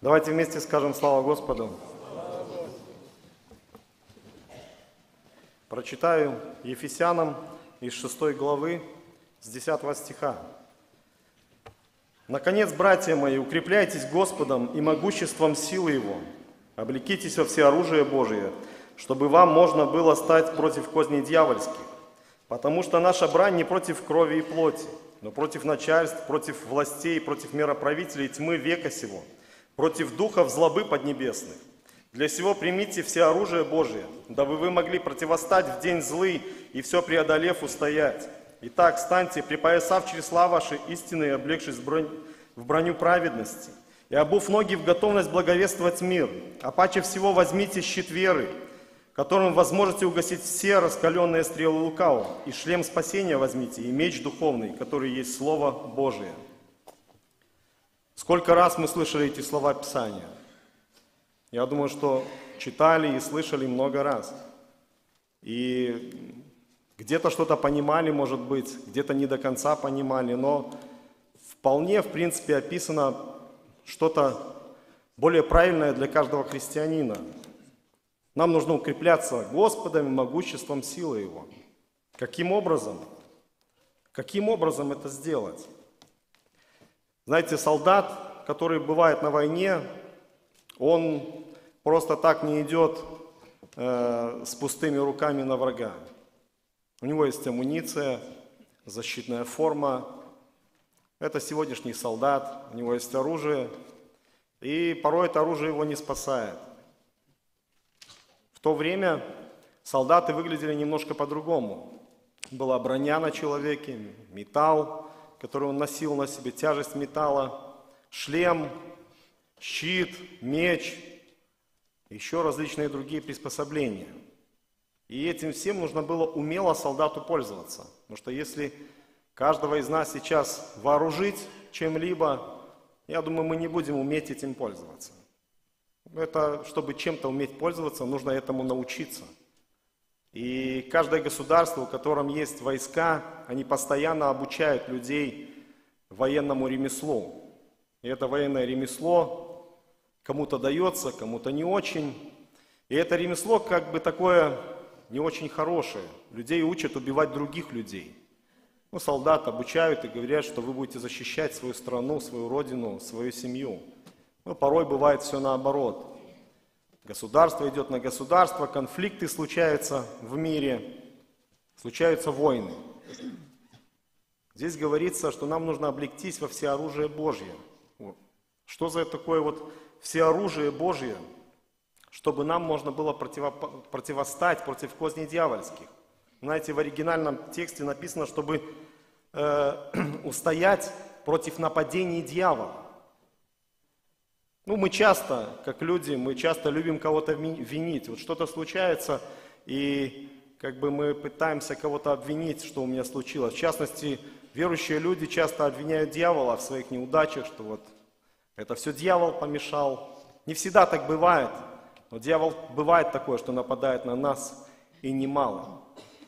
Давайте вместе скажем слава Господу. Прочитаю Ефесянам из 6 главы с 10 стиха. Наконец, братья мои, укрепляйтесь Господом и могуществом силы Его. Облекитесь во все оружие Божие, чтобы вам можно было стать против козней дьявольских. Потому что наша брань не против крови и плоти, но против начальств, против властей, против мироправителей тьмы века сего, против духов злобы поднебесных. Для сего примите все оружие Божие, дабы вы могли противостать в день злый и все преодолев устоять. Итак, станьте, припоясав чресла ваши истины и облегшись в броню, в броню праведности, и обув ноги в готовность благовествовать мир, а паче всего возьмите щит веры, которым вы сможете угасить все раскаленные стрелы лукавого, и шлем спасения возьмите, и меч духовный, который есть Слово Божие. Сколько раз мы слышали эти слова Писания? Я думаю, что читали и слышали много раз. И где-то что-то понимали, может быть, где-то не до конца понимали, но вполне, в принципе, описано что-то более правильное для каждого христианина. Нам нужно укрепляться Господом и могуществом силы Его. Каким образом? Каким образом это сделать? Знаете, солдат, который бывает на войне, он просто так не идет э, с пустыми руками на врага. У него есть амуниция, защитная форма. Это сегодняшний солдат, у него есть оружие. И порой это оружие его не спасает. В то время солдаты выглядели немножко по-другому. Была броня на человеке, металл, который он носил на себе, тяжесть металла, шлем, щит, меч, еще различные другие приспособления. И этим всем нужно было умело солдату пользоваться. Потому что если каждого из нас сейчас вооружить чем-либо, я думаю, мы не будем уметь этим пользоваться. Это, чтобы чем-то уметь пользоваться, нужно этому научиться. И каждое государство, в котором есть войска, они постоянно обучают людей военному ремеслу. И это военное ремесло Кому-то дается, кому-то не очень. И это ремесло как бы такое не очень хорошее. Людей учат убивать других людей. Ну, солдат обучают и говорят, что вы будете защищать свою страну, свою родину, свою семью. Но порой бывает все наоборот. Государство идет на государство, конфликты случаются в мире, случаются войны. Здесь говорится, что нам нужно облегтись во все оружие Божье. Что за такое вот всеоружие Божье, чтобы нам можно было противо, противостать против козней дьявольских. Знаете, в оригинальном тексте написано, чтобы э, устоять против нападений дьявола. Ну, мы часто, как люди, мы часто любим кого-то винить. Вот что-то случается, и как бы мы пытаемся кого-то обвинить, что у меня случилось. В частности, верующие люди часто обвиняют дьявола в своих неудачах, что вот это все дьявол помешал. Не всегда так бывает, но дьявол бывает такое, что нападает на нас и немало.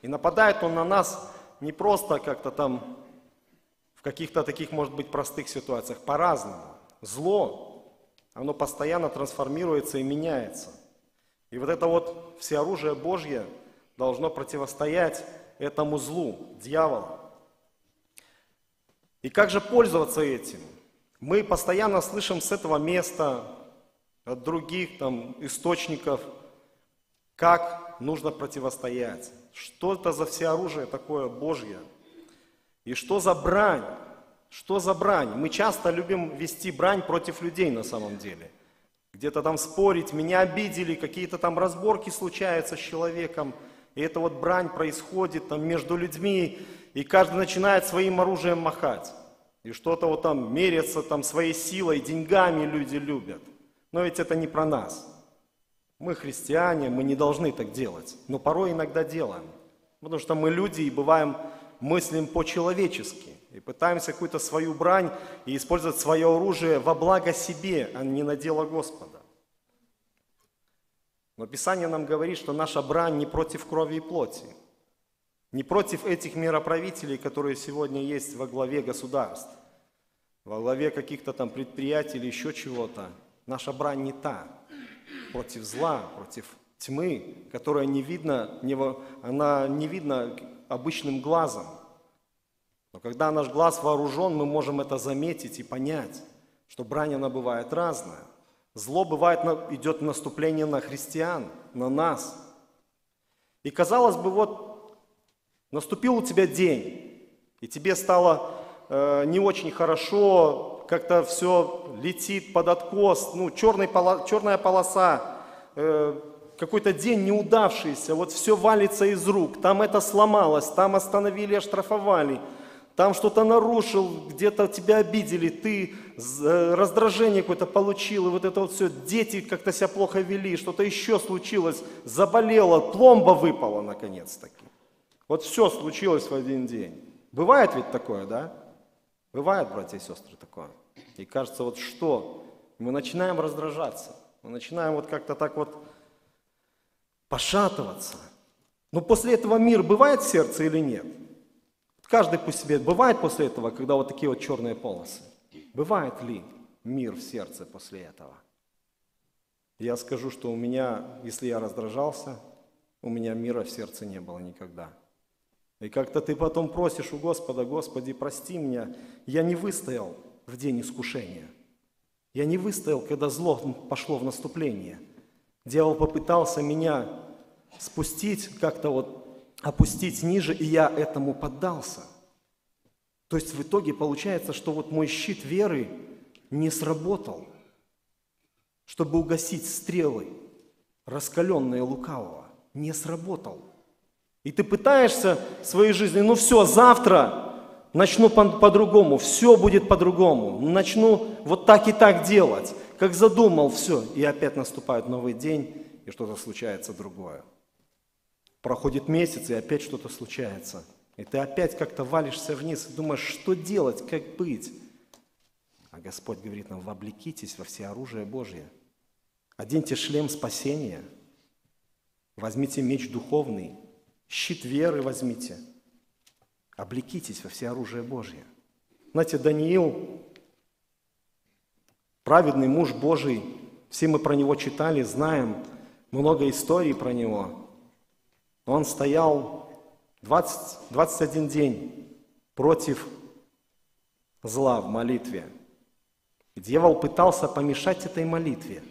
И нападает он на нас не просто как-то там в каких-то таких, может быть, простых ситуациях, по-разному. Зло, оно постоянно трансформируется и меняется. И вот это вот все оружие Божье должно противостоять этому злу, дьяволу. И как же пользоваться этим? Мы постоянно слышим с этого места, от других там, источников, как нужно противостоять. Что это за всеоружие такое Божье? И что за брань? Что за брань? Мы часто любим вести брань против людей на самом деле. Где-то там спорить, меня обидели, какие-то там разборки случаются с человеком. И эта вот брань происходит там между людьми, и каждый начинает своим оружием махать. И что-то вот там мерятся там своей силой, деньгами люди любят. Но ведь это не про нас. Мы христиане, мы не должны так делать. Но порой иногда делаем. Потому что мы люди и бываем, мыслим по-человечески. И пытаемся какую-то свою брань и использовать свое оружие во благо себе, а не на дело Господа. Но Писание нам говорит, что наша брань не против крови и плоти. Не против этих мироправителей, которые сегодня есть во главе государств, во главе каких-то там предприятий или еще чего-то. Наша брань не та. Против зла, против тьмы, которая не видна, она не видна обычным глазом. Но когда наш глаз вооружен, мы можем это заметить и понять, что брань, она бывает разная. Зло бывает, идет наступление на христиан, на нас. И казалось бы, вот наступил у тебя день, и тебе стало э, не очень хорошо, как-то все летит под откос, ну, черный, черная полоса, э, какой-то день неудавшийся, вот все валится из рук, там это сломалось, там остановили, оштрафовали – там что-то нарушил, где-то тебя обидели, ты э, раздражение какое-то получил, и вот это вот все, дети как-то себя плохо вели, что-то еще случилось, заболело, пломба выпала наконец-таки. Вот все случилось в один день. Бывает ведь такое, да? Бывает, братья и сестры, такое. И кажется, вот что? Мы начинаем раздражаться, мы начинаем вот как-то так вот пошатываться. Но после этого мир бывает в сердце или нет? Каждый по себе. Бывает после этого, когда вот такие вот черные полосы? Бывает ли мир в сердце после этого? Я скажу, что у меня, если я раздражался, у меня мира в сердце не было никогда. И как-то ты потом просишь у Господа, Господи, прости меня, я не выстоял в день искушения. Я не выстоял, когда зло пошло в наступление. Дьявол попытался меня спустить как-то вот опустить ниже, и я этому поддался. То есть в итоге получается, что вот мой щит веры не сработал, чтобы угасить стрелы, раскаленные лукавого, не сработал. И ты пытаешься в своей жизни, ну все, завтра начну по-другому, все будет по-другому, начну вот так и так делать, как задумал, все, и опять наступает новый день, и что-то случается другое. Проходит месяц, и опять что-то случается. И ты опять как-то валишься вниз и думаешь, что делать, как быть. А Господь говорит нам, воблекитесь во все оружие Божье. Оденьте шлем спасения, возьмите меч духовный, щит веры возьмите, облекитесь во все оружие Божье. Знаете, Даниил, праведный муж Божий, все мы про него читали, знаем много историй про него. Он стоял 20, 21 день против зла в молитве. И дьявол пытался помешать этой молитве.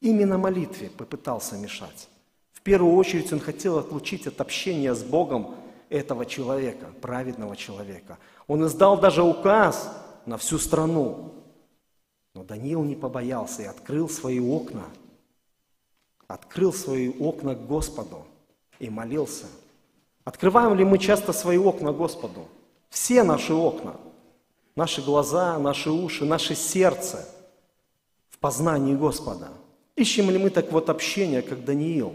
Именно молитве попытался мешать. В первую очередь он хотел отлучить от общения с Богом этого человека, праведного человека. Он издал даже указ на всю страну. Но Даниил не побоялся и открыл свои окна. Открыл свои окна к Господу и молился. Открываем ли мы часто свои окна Господу? Все наши окна, наши глаза, наши уши, наше сердце в познании Господа. Ищем ли мы так вот общение, как Даниил?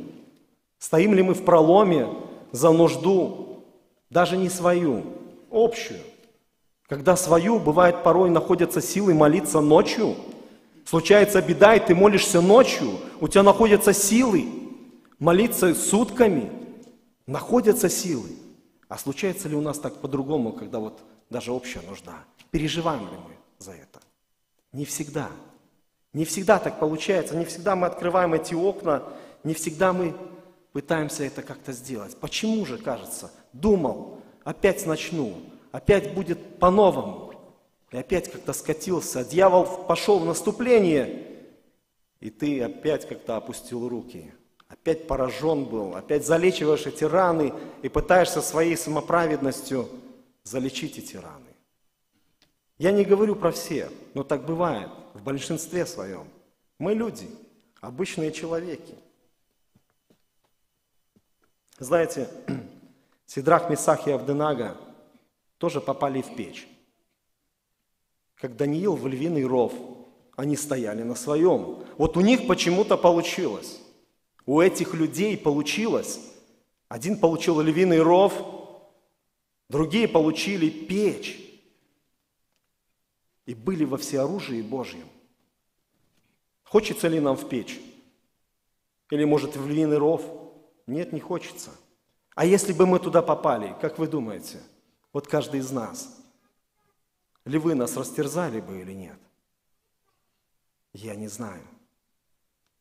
Стоим ли мы в проломе за нужду, даже не свою, общую? Когда свою, бывает порой находятся силы молиться ночью. Случается беда, и ты молишься ночью, у тебя находятся силы, молиться сутками, находятся силы. А случается ли у нас так по-другому, когда вот даже общая нужда? Переживаем ли мы за это? Не всегда. Не всегда так получается, не всегда мы открываем эти окна, не всегда мы пытаемся это как-то сделать. Почему же, кажется, думал, опять начну, опять будет по-новому. И опять как-то скатился, дьявол пошел в наступление, и ты опять как-то опустил руки опять поражен был, опять залечиваешь эти раны и пытаешься своей самоправедностью залечить эти раны. Я не говорю про всех, но так бывает в большинстве своем. Мы люди, обычные человеки. Знаете, Сидрах, Месах и Авденага тоже попали в печь. Как Даниил в львиный ров, они стояли на своем. Вот у них почему-то получилось. У этих людей получилось. Один получил львиный ров, другие получили печь. И были во всеоружии Божьем. Хочется ли нам в печь? Или, может, в львиный ров? Нет, не хочется. А если бы мы туда попали, как вы думаете? Вот каждый из нас. Львы нас растерзали бы или нет? Я не знаю.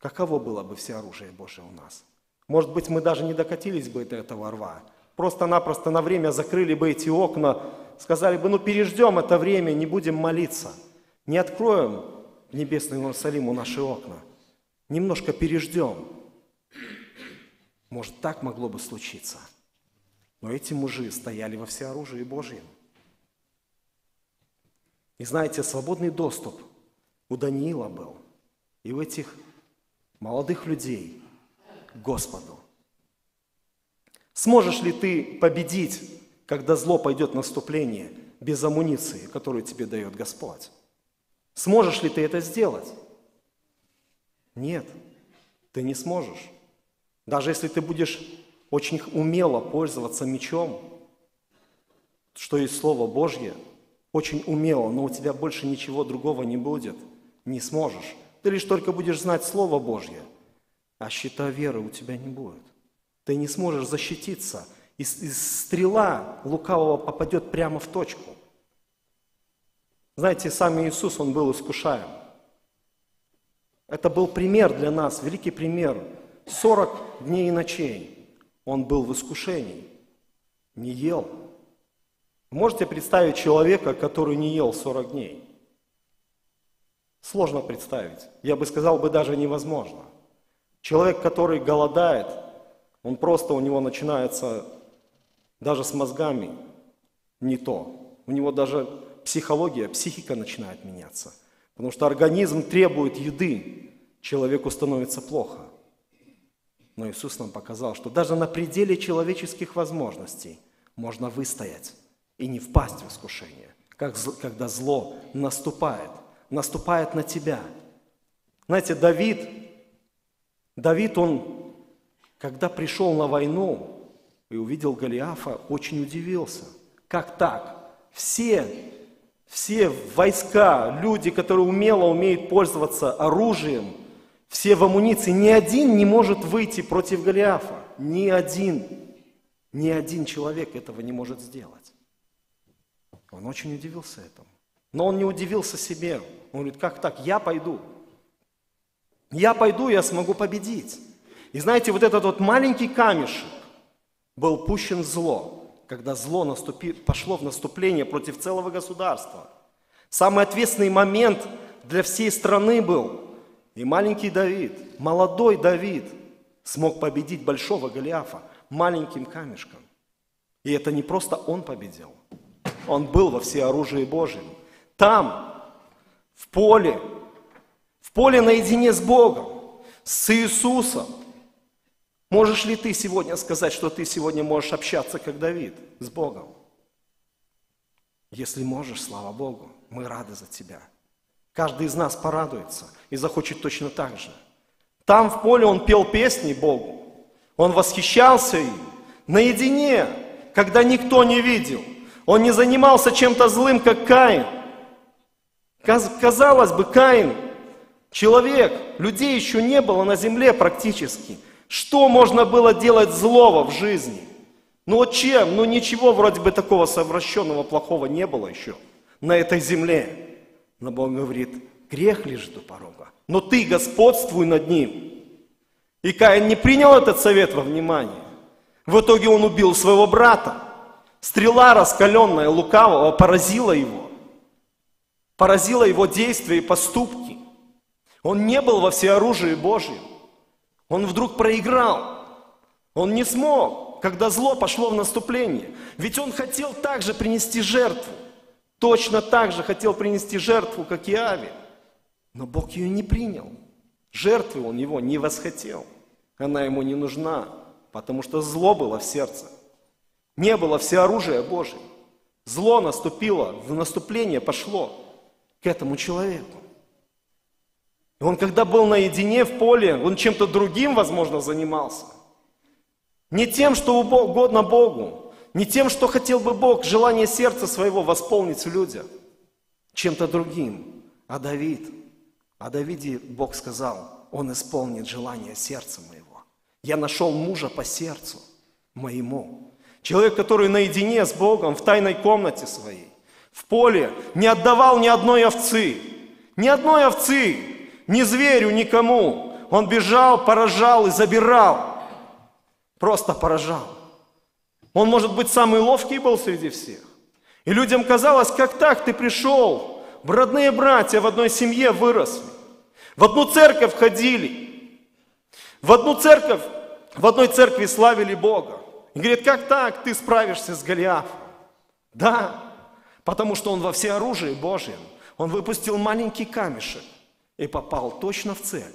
Каково было бы все оружие Божие у нас? Может быть, мы даже не докатились бы до этого рва. Просто-напросто на время закрыли бы эти окна, сказали бы, ну переждем это время, не будем молиться. Не откроем в небесный Иерусалиму наши окна. Немножко переждем. Может, так могло бы случиться. Но эти мужи стояли во всеоружии Божьем. И знаете, свободный доступ у Даниила был. И у этих молодых людей к Господу. Сможешь ли ты победить, когда зло пойдет в наступление, без амуниции, которую тебе дает Господь? Сможешь ли ты это сделать? Нет, ты не сможешь. Даже если ты будешь очень умело пользоваться мечом, что есть Слово Божье, очень умело, но у тебя больше ничего другого не будет, не сможешь. Ты лишь только будешь знать Слово Божье, а щита веры у тебя не будет. Ты не сможешь защититься, и, и стрела лукавого попадет прямо в точку. Знаете, сам Иисус, Он был искушаем. Это был пример для нас, великий пример. 40 дней и ночей он был в искушении, не ел. Можете представить человека, который не ел 40 дней? Сложно представить. Я бы сказал бы даже невозможно. Человек, который голодает, он просто, у него начинается даже с мозгами не то. У него даже психология, психика начинает меняться. Потому что организм требует еды, человеку становится плохо. Но Иисус нам показал, что даже на пределе человеческих возможностей можно выстоять и не впасть в искушение, как, когда зло наступает, наступает на тебя. Знаете, Давид, Давид, он, когда пришел на войну и увидел Голиафа, очень удивился. Как так? Все, все войска, люди, которые умело умеют пользоваться оружием – все в амуниции, ни один не может выйти против Голиафа. Ни один. Ни один человек этого не может сделать. Он очень удивился этому. Но он не удивился себе. Он говорит, как так? Я пойду. Я пойду, я смогу победить. И знаете, вот этот вот маленький камешек был пущен в зло, когда зло наступи, пошло в наступление против целого государства. Самый ответственный момент для всей страны был, и маленький Давид, молодой Давид, смог победить большого Голиафа маленьким камешком. И это не просто он победил. Он был во всеоружии Божьем. Там, в поле, в поле наедине с Богом, с Иисусом. Можешь ли ты сегодня сказать, что ты сегодня можешь общаться, как Давид, с Богом? Если можешь, слава Богу, мы рады за тебя – Каждый из нас порадуется и захочет точно так же. Там в поле он пел песни Богу. Он восхищался им наедине, когда никто не видел. Он не занимался чем-то злым, как Каин. Казалось бы, Каин, человек, людей еще не было на земле практически. Что можно было делать злого в жизни? Ну чем? Ну ничего вроде бы такого совращенного, плохого не было еще на этой земле. Но Бог говорит, грех лежит у порога, но ты господствуй над ним. И Каин не принял этот совет во внимание. В итоге он убил своего брата. Стрела раскаленная лукавого поразила его. Поразила его действия и поступки. Он не был во всеоружии Божьем. Он вдруг проиграл. Он не смог, когда зло пошло в наступление. Ведь он хотел также принести жертву точно так же хотел принести жертву, как и Ави. Но Бог ее не принял. Жертвы он его не восхотел. Она ему не нужна, потому что зло было в сердце. Не было всеоружия Божьего. Зло наступило, в наступление пошло к этому человеку. И он, когда был наедине в поле, он чем-то другим, возможно, занимался. Не тем, что угодно Богу, не тем, что хотел бы Бог, желание сердца своего восполнить в людях, чем-то другим. А Давид, о Давиде Бог сказал, он исполнит желание сердца моего. Я нашел мужа по сердцу моему. Человек, который наедине с Богом в тайной комнате своей, в поле, не отдавал ни одной овцы, ни одной овцы, ни зверю, никому. Он бежал, поражал и забирал. Просто поражал. Он, может быть, самый ловкий был среди всех. И людям казалось, как так ты пришел? Родные братья в одной семье выросли. В одну церковь ходили. В одну церковь, в одной церкви славили Бога. И говорит, как так ты справишься с Голиафом? Да, потому что он во всеоружии Божьем. Он выпустил маленький камешек и попал точно в цель.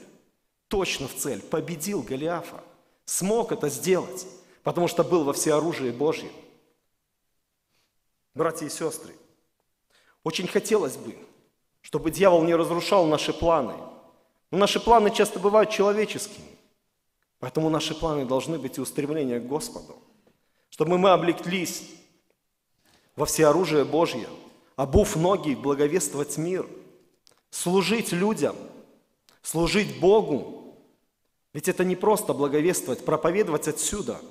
Точно в цель. Победил Голиафа. Смог это сделать, потому что был во всеоружии Божьем. Братья и сестры, очень хотелось бы, чтобы дьявол не разрушал наши планы. Но наши планы часто бывают человеческими. Поэтому наши планы должны быть и устремления к Господу. Чтобы мы облеклись во всеоружие Божье, обув ноги, благовествовать мир, служить людям, служить Богу. Ведь это не просто благовествовать, проповедовать отсюда.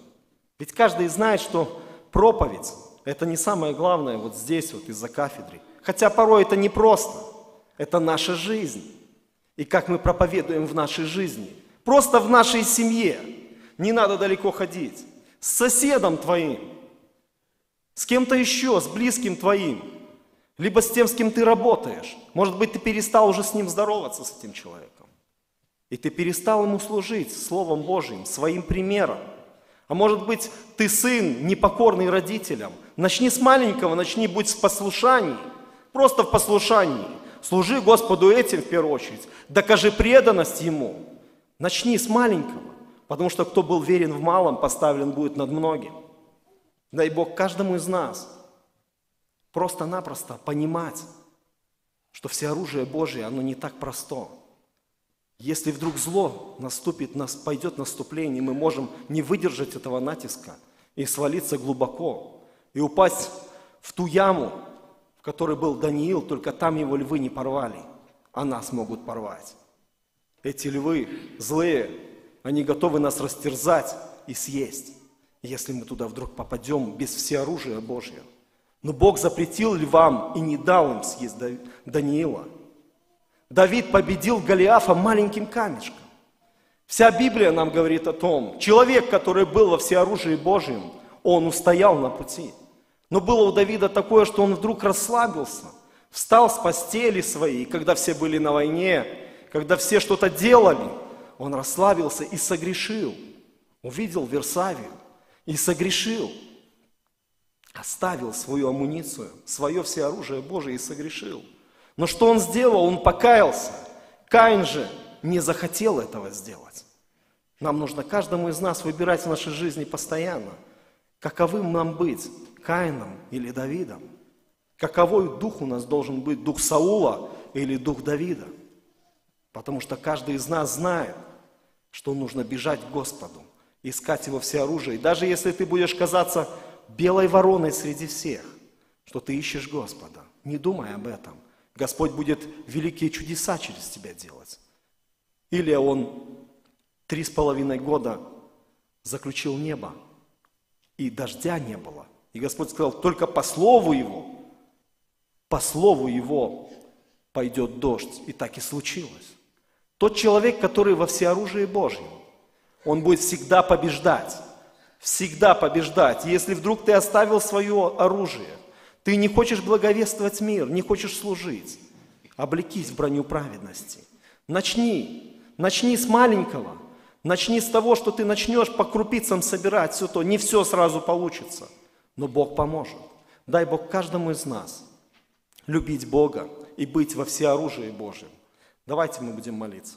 Ведь каждый знает, что проповедь – это не самое главное вот здесь, вот из-за кафедры. Хотя порой это не просто. Это наша жизнь. И как мы проповедуем в нашей жизни. Просто в нашей семье. Не надо далеко ходить. С соседом твоим – с кем-то еще, с близким твоим, либо с тем, с кем ты работаешь. Может быть, ты перестал уже с ним здороваться, с этим человеком. И ты перестал ему служить Словом Божьим, своим примером. А может быть, ты сын, непокорный родителям. Начни с маленького, начни быть в послушании. Просто в послушании. Служи Господу этим в первую очередь. Докажи преданность Ему. Начни с маленького. Потому что кто был верен в малом, поставлен будет над многим. Дай Бог каждому из нас просто-напросто понимать, что все оружие Божие, оно не так просто. Если вдруг зло наступит, нас пойдет наступление, мы можем не выдержать этого натиска и свалиться глубоко, и упасть в ту яму, в которой был Даниил, только там его львы не порвали, а нас могут порвать. Эти львы злые, они готовы нас растерзать и съесть если мы туда вдруг попадем без всеоружия Божьего. Но Бог запретил львам и не дал им съесть Даниила. Давид победил Голиафа маленьким камешком. Вся Библия нам говорит о том, человек, который был во всеоружии Божьем, он устоял на пути. Но было у Давида такое, что он вдруг расслабился, встал с постели своей, когда все были на войне, когда все что-то делали, он расслабился и согрешил. Увидел Версавию, и согрешил. Оставил свою амуницию, свое все оружие Божие и согрешил. Но что он сделал? Он покаялся. Каин же не захотел этого сделать. Нам нужно каждому из нас выбирать в нашей жизни постоянно, каковым нам быть, Каином или Давидом. Каковой дух у нас должен быть, дух Саула или дух Давида. Потому что каждый из нас знает, что нужно бежать к Господу искать его все оружие. И даже если ты будешь казаться белой вороной среди всех, что ты ищешь Господа, не думай об этом. Господь будет великие чудеса через тебя делать. Или он три с половиной года заключил небо, и дождя не было. И Господь сказал, только по слову Его, по слову Его пойдет дождь. И так и случилось. Тот человек, который во всеоружии Божьем, он будет всегда побеждать. Всегда побеждать. Если вдруг ты оставил свое оружие, ты не хочешь благовествовать мир, не хочешь служить, облекись в броню праведности. Начни, начни с маленького, начни с того, что ты начнешь по крупицам собирать все то. Не все сразу получится, но Бог поможет. Дай Бог каждому из нас любить Бога и быть во всеоружии Божьем. Давайте мы будем молиться.